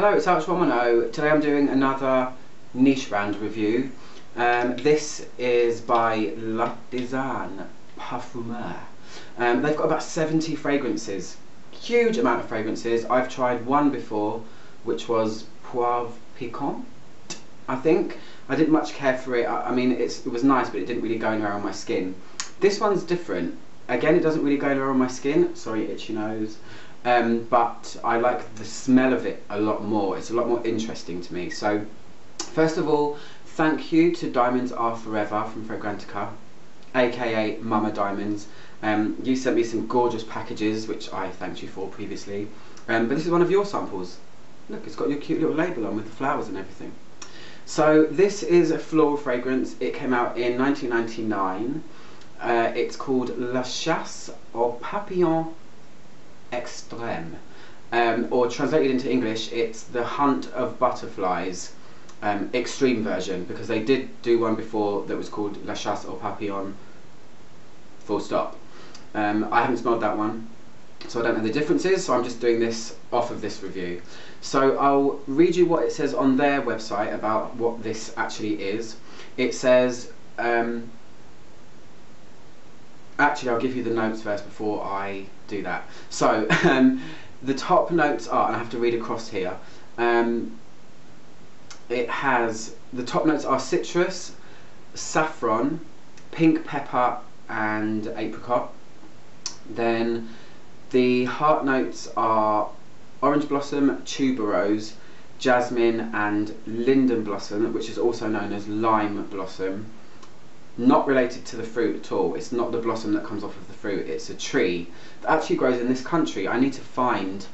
Hello, it's Alex Romano. Today I'm doing another niche brand review. Um, this is by L'Artisan Parfumeur. Um, they've got about 70 fragrances, huge amount of fragrances. I've tried one before, which was Poivre Piquant, I think. I didn't much care for it. I, I mean, it was nice, but it didn't really go anywhere on my skin. This one's different. Again, it doesn't really go anywhere on my skin. Sorry, itchy nose um, but I like the smell of it a lot more. It's a lot more interesting to me. So, first of all, thank you to Diamonds Are Forever from Fragrantica, aka Mama Diamonds. Um, you sent me some gorgeous packages, which I thanked you for previously. Um, but this is one of your samples. Look, it's got your cute little label on with the flowers and everything. So this is a floral fragrance. It came out in 1999. Uh, it's called La Chasse aux Papillons extreme. Um, or translated into English, it's the hunt of butterflies um, extreme version because they did do one before that was called La Chasse aux Papillons full stop. Um, I haven't smelled that one so I don't know the differences so I'm just doing this off of this review. So I'll read you what it says on their website about what this actually is. It says um, actually I'll give you the notes first before I do that. So um, the top notes are, and I have to read across here, um, it has, the top notes are citrus, saffron, pink pepper and apricot. Then the heart notes are orange blossom, tuberose, jasmine and linden blossom, which is also known as lime blossom not related to the fruit at all. It's not the blossom that comes off of the fruit. It's a tree that actually grows in this country. I need to find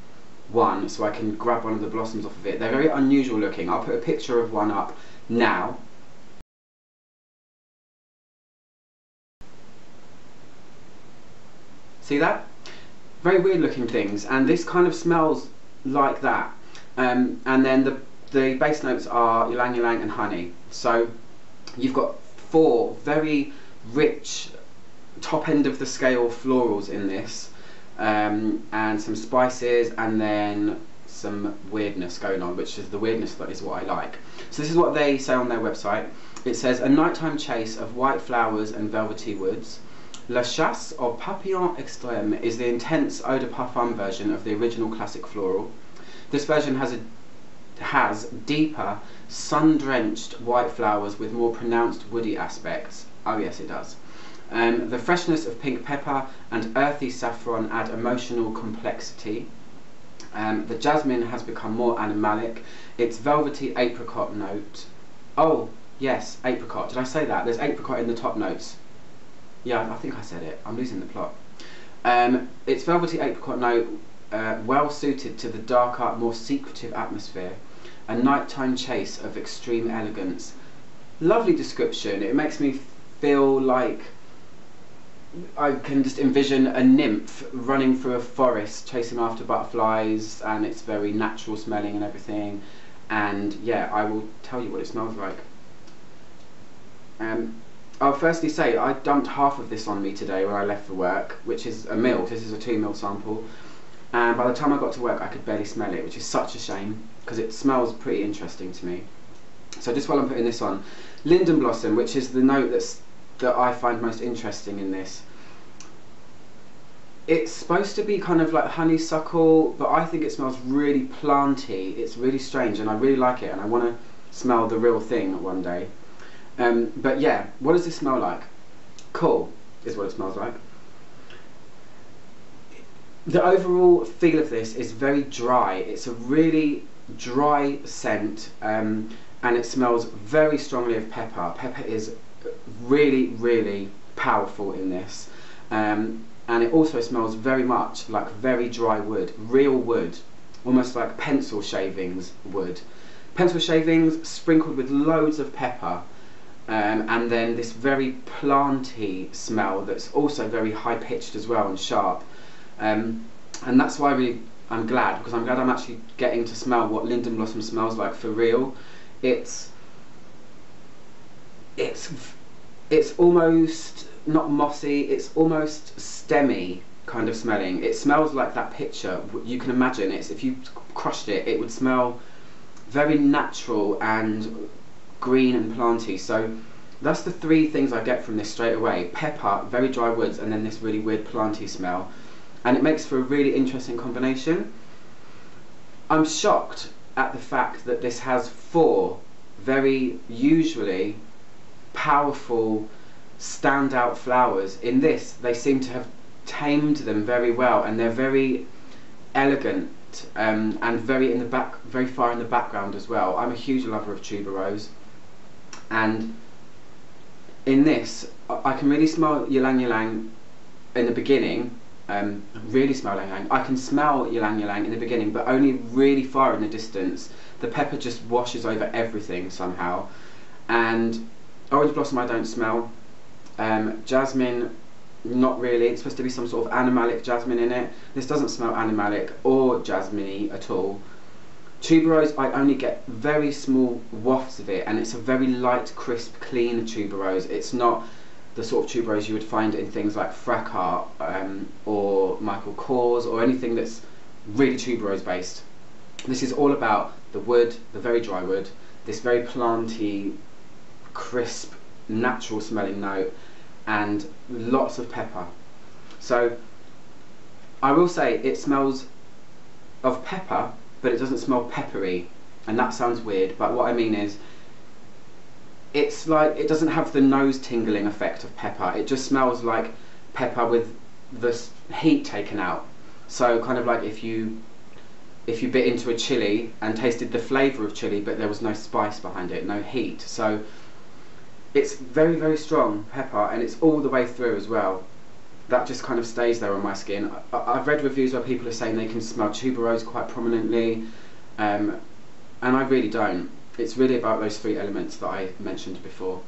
one so I can grab one of the blossoms off of it. They're very unusual looking. I'll put a picture of one up now. See that? Very weird looking things and this kind of smells like that. Um, and then the, the base notes are ylang ylang and honey. So you've got four very rich top end of the scale florals in this um, and some spices and then some weirdness going on which is the weirdness that is what I like. So this is what they say on their website. It says a nighttime chase of white flowers and velvety woods. La Chasse aux Papillons Extrême is the intense eau de parfum version of the original classic floral. This version has a has deeper, sun-drenched white flowers with more pronounced woody aspects. Oh yes, it does. Um, the freshness of pink pepper and earthy saffron add emotional complexity. Um, the jasmine has become more animalic. Its velvety apricot note. Oh, yes, apricot. Did I say that? There's apricot in the top notes. Yeah, I think I said it. I'm losing the plot. Um, its velvety apricot note uh, well suited to the darker, more secretive atmosphere. A nighttime chase of extreme elegance. Lovely description. It makes me feel like I can just envision a nymph running through a forest chasing after butterflies and it's very natural smelling and everything and yeah I will tell you what it smells like. Um, I'll firstly say I dumped half of this on me today when I left for work which is a mil, this is a 2 mil sample and by the time I got to work I could barely smell it which is such a shame because it smells pretty interesting to me. So just while I'm putting this on linden blossom which is the note that's that I find most interesting in this it's supposed to be kind of like honeysuckle but I think it smells really planty. It's really strange and I really like it and I want to smell the real thing one day. Um, but yeah what does this smell like? Cool is what it smells like the overall feel of this is very dry. It's a really dry scent um, and it smells very strongly of pepper. Pepper is really, really powerful in this. Um, and it also smells very much like very dry wood, real wood, almost like pencil shavings wood. Pencil shavings sprinkled with loads of pepper um, and then this very planty smell that's also very high pitched as well and sharp. Um, and that's why really I'm glad because I'm glad I'm actually getting to smell what linden blossom smells like for real. It's it's it's almost not mossy. It's almost stemmy kind of smelling. It smells like that picture. You can imagine it's if you crushed it, it would smell very natural and green and planty. So that's the three things I get from this straight away. Pepper, very dry woods, and then this really weird planty smell. And it makes for a really interesting combination. I'm shocked at the fact that this has four very usually powerful standout flowers. In this, they seem to have tamed them very well, and they're very elegant um, and very in the back, very far in the background as well. I'm a huge lover of tuberose, and in this, I can really smell ylang ylang in the beginning. Um, really smell ylang ylang. I can smell ylang ylang in the beginning, but only really far in the distance. The pepper just washes over everything somehow, and orange blossom I don't smell. Um, jasmine, not really. It's supposed to be some sort of animalic jasmine in it. This doesn't smell animalic or jasminey at all. Tuberose, I only get very small wafts of it, and it's a very light, crisp, clean tuberose. It's not the sort of tuberose you would find in things like Fracas um, or Michael Kors or anything that's really tuberose based. This is all about the wood, the very dry wood, this very planty, crisp, natural smelling note, and lots of pepper. So I will say it smells of pepper, but it doesn't smell peppery, and that sounds weird. But what I mean is, it's like it doesn't have the nose tingling effect of pepper. It just smells like pepper with the heat taken out. So kind of like if you if you bit into a chili and tasted the flavour of chili, but there was no spice behind it, no heat. So it's very, very strong pepper and it's all the way through as well. That just kind of stays there on my skin. I, have read reviews where people are saying they can smell tuberose quite prominently, um, and I really don't. It's really about those three elements that I mentioned before.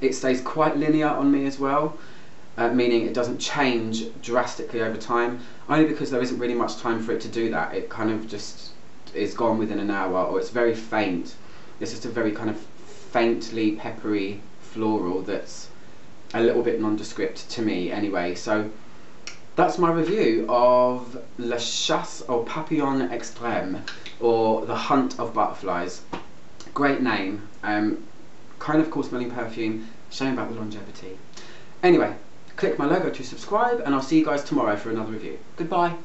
It stays quite linear on me as well, uh, meaning it doesn't change drastically over time, only because there isn't really much time for it to do that. It kind of just is gone within an hour, or it's very faint. It's just a very kind of faintly peppery floral that's a little bit nondescript to me anyway. So that's my review of La Chasse aux Papillons Extrême or The Hunt of Butterflies. Great name, um, kind of cool smelling perfume, shame about the longevity. Anyway, click my logo to subscribe and I'll see you guys tomorrow for another review. Goodbye.